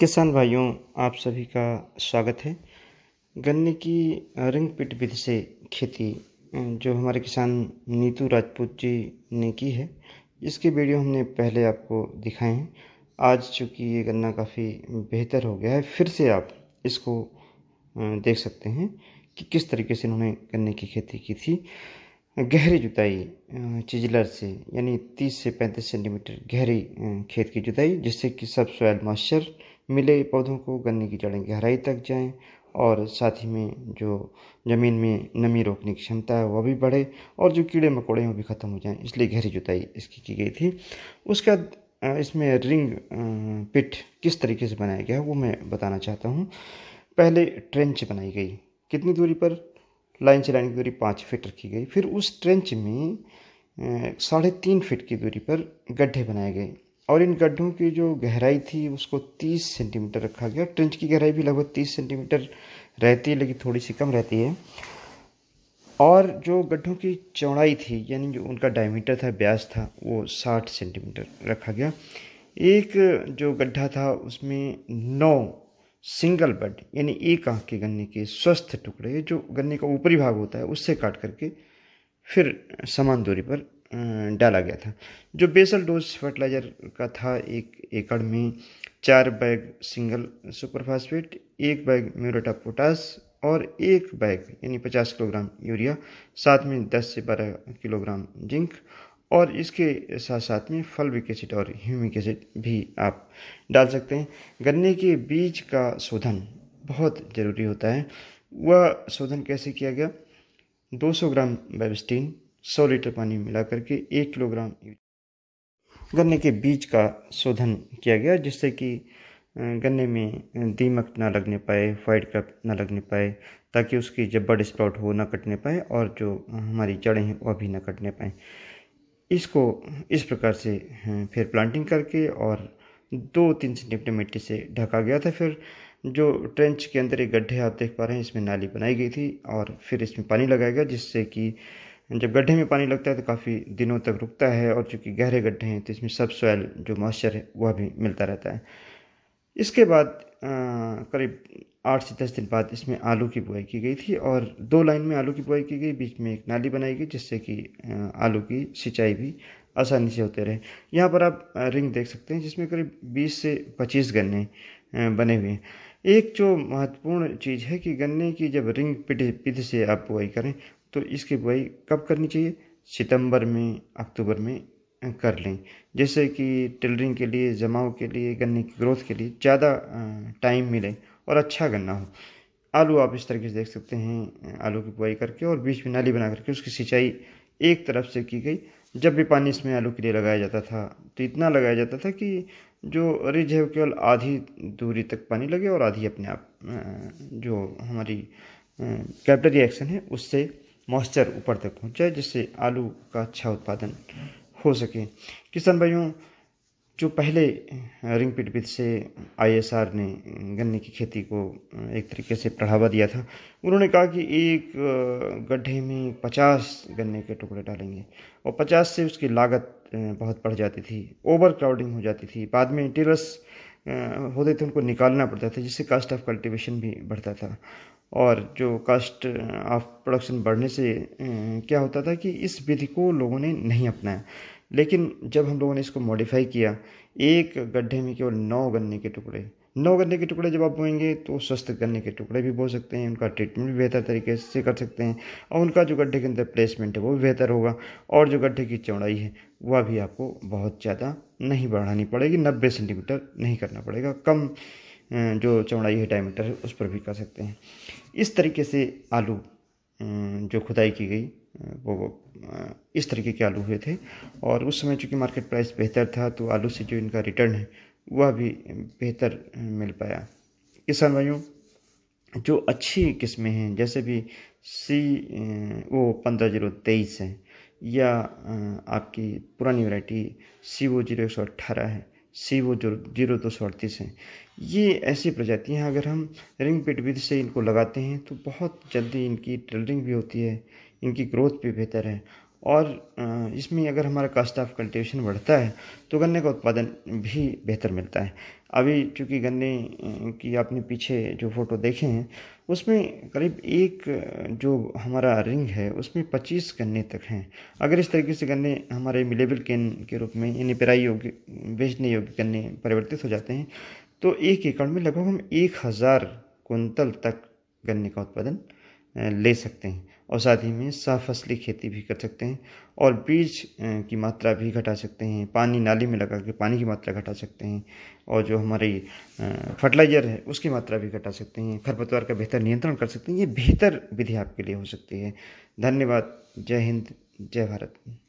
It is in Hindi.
किसान भाइयों, आप सभी का स्वागत है। गन्ने की रिंग पिट विधि से खेती जो हमारे किसान नीतू राजपूत जी ने की है, इसके वीडियो हमने पहले आपको दिखाए हैं। आज चूँकि ये गन्ना काफ़ी बेहतर हो गया है, फिर से आप इसको देख सकते हैं कि किस तरीके से इन्होंने गन्ने की खेती की थी। गहरी जुताई चिजलर से, यानी 30 से 35 सेंटीमीटर गहरी खेत की जुताई, जिससे कि सब सॉयल मॉइस्चर मिले पौधों को गन्ने की जड़ें गहराई तक जाएँ और साथ ही में जो ज़मीन में नमी रोकने की क्षमता है, वह भी बढ़े और जो कीड़े मकोड़े हैं, वो भी ख़त्म हो जाएँ। इसलिए गहरी जुताई इसकी की गई थी। उसके इसमें रिंग पिट किस तरीके से बनाया गया है, वो मैं बताना चाहता हूँ। पहले ट्रेंच बनाई गई। कितनी दूरी पर? लाइन से लाइन की दूरी पाँच फिट रखी गई। फिर उस ट्रेंच में साढ़े तीन फिट की दूरी पर गड्ढे बनाए गए। और इन गड्ढों की जो गहराई थी, उसको तीस सेंटीमीटर रखा गया। ट्रेंच की गहराई भी लगभग तीस सेंटीमीटर रहती है, लेकिन थोड़ी सी कम रहती है। और जो गड्ढों की चौड़ाई थी, यानी जो उनका डायमीटर था, ब्यास था, वो साठ सेंटीमीटर रखा गया। एक जो गड्ढा था, उसमें नौ सिंगल बड यानी एक आँख के गन्ने के स्वस्थ टुकड़े, जो गन्ने का ऊपरी भाग होता है, उससे काट करके फिर समान दूरी पर डाला गया था। जो बेसल डोज फर्टिलाइज़र का था, एक एकड़ में चार बैग सिंगल सुपरफास्फेट, एक बैग म्यूरेट पोटास और एक बैग, यानी पचास किलोग्राम यूरिया, साथ में दस से बारह किलोग्राम जिंक और इसके साथ साथ में फल्विक एसिड और ह्यूमिक एसिड भी आप डाल सकते हैं। गन्ने के बीज का शोधन बहुत ज़रूरी होता है। वह शोधन कैसे किया गया? 200 ग्राम बेबिस्टीन 100 लीटर पानी मिला करके एक किलोग्राम गन्ने के बीज का शोधन किया गया, जिससे कि गन्ने में दीमक ना लगने पाए वाइट क्रप ना लगने पाए, ताकि उसकी जब बड स्प्राउट हो ना कटने पाए और जो हमारी जड़ें हैं वह भी ना कटने पाए। इसको इस प्रकार से फिर प्लांटिंग करके और दो तीन सेंटीमीटर मिट्टी से ढका गया था। फिर जो ट्रेंच के अंदर एक गड्ढे आप देख पा रहे हैं, इसमें नाली बनाई गई थी और फिर इसमें पानी लगाया गया, जिससे कि जब गड्ढे में पानी लगता है तो काफ़ी दिनों तक रुकता है और चूँकि गहरे गड्ढे हैं तो इसमें सब सॉयल जो मॉइस्चर है, वह भी मिलता रहता है। इसके बाद करीब आठ से दस दिन बाद इसमें आलू की बुआई की गई थी और दो लाइन में आलू की बुआई की गई, बीच में एक नाली बनाई गई जिससे कि आलू की सिंचाई भी आसानी से होते रहे। यहाँ पर आप रिंग देख सकते हैं जिसमें करीब 20 से 25 गन्ने बने हुए हैं। एक जो महत्वपूर्ण चीज़ है कि गन्ने की जब रिंग पिध से आप बुआई करें तो इसकी बुआई कब करनी चाहिए? सितंबर में, अक्टूबर में कर लें। जैसे कि टिलरिंग के लिए, जमाव के लिए, गन्ने की ग्रोथ के लिए ज़्यादा टाइम मिले और अच्छा गन्ना हो। आलू आप इस तरीके से देख सकते हैं, आलू की बुआई करके और बीच में नाली बना करके उसकी सिंचाई एक तरफ़ से की गई। जब भी पानी इसमें आलू के लिए लगाया जाता था तो इतना लगाया जाता था कि जो रिज है केवल आधी दूरी तक पानी लगे और आधी अपने आप जो हमारी कैपिटल रिएक्शन है उससे मॉइस्चर ऊपर तक पहुँच जाए जिससे आलू का अच्छा उत्पादन हो सके। किसान भाइयों, जो पहले रिंग पिट विद से आईएसआर ने गन्ने की खेती को एक तरीके से बढ़ावा दिया था, उन्होंने कहा कि एक गड्ढे में पचास गन्ने के टुकड़े डालेंगे और पचास से उसकी लागत बहुत बढ़ जाती थी, ओवर क्राउडिंग हो जाती थी। बाद में टेरस होते थे उनको निकालना पड़ता था, जिससे कास्ट ऑफ़ कल्टीवेशन भी बढ़ता था। और जो कास्ट ऑफ़ प्रोडक्शन बढ़ने से क्या होता था कि इस विधि को लोगों ने नहीं अपनाया। लेकिन जब हम लोगों ने इसको मॉडिफाई किया, एक गड्ढे में केवल नौ गन्ने के टुकड़े नौ गन्ने के टुकड़े जब आप बोएँगे तो स्वस्थ गन्ने के टुकड़े भी बो सकते हैं, उनका ट्रीटमेंट भी बेहतर तरीके से कर सकते हैं, और उनका जो गड्ढे के अंदर प्लेसमेंट है, वो भी बेहतर होगा, और जो गड्ढे की चौड़ाई है, वह भी आपको बहुत ज़्यादा नहीं बढ़ानी पड़ेगी, नब्बे सेंटीमीटर नहीं करना पड़ेगा, कम जो चौड़ाई है डायमीटर है, उस पर भी कर सकते हैं। इस तरीके से आलू जो खुदाई की गई, वो इस तरीके के आलू हुए थे, और उस समय चूँकि मार्केट प्राइस बेहतर था तो आलू से जो इनका रिटर्न है वह भी बेहतर मिल पाया। किसान भाइयों, जो अच्छी किस्में हैं, जैसे भी सी, वो पंद्रह ज़ीरो तेईस है, या आपकी पुरानी वैरायटी सी वो ज़ीरो एक सौ अट्ठारह है सी वो जो ज़ीरो दो सौ अड़तीस है, ये ऐसी प्रजातियाँ हैं, अगर हम रिंग पिट विधि से इनको लगाते हैं तो बहुत जल्दी इनकी टेलरिंग भी होती है, इनकी ग्रोथ भी बेहतर है और इसमें अगर हमारा कास्ट ऑफ़ कल्टिवेशन बढ़ता है तो गन्ने का उत्पादन भी बेहतर मिलता है। अभी चूँकि गन्ने की आपने पीछे जो फ़ोटो देखे हैं, उसमें करीब एक जो हमारा रिंग है, उसमें पच्चीस गन्ने तक हैं। अगर इस तरीके से गन्ने हमारे मिलेबल कैन के रूप में, यानी पेराई योग्य, बेचने योग्य गन्ने परिवर्तित हो जाते हैं तो एक एकड़ में लगभग हम एक हज़ार कुंतल तक गन्ने का उत्पादन ले सकते हैं और साथ ही में फसली खेती भी कर सकते हैं और बीज की मात्रा भी घटा सकते हैं, पानी नाली में लगा के पानी की मात्रा घटा सकते हैं और जो हमारी फर्टिलाइज़र है उसकी मात्रा भी घटा सकते हैं, खरपतवार का बेहतर नियंत्रण कर सकते हैं, ये बेहतर विधि आपके लिए हो सकती है। धन्यवाद। जय हिंद। जय भारत।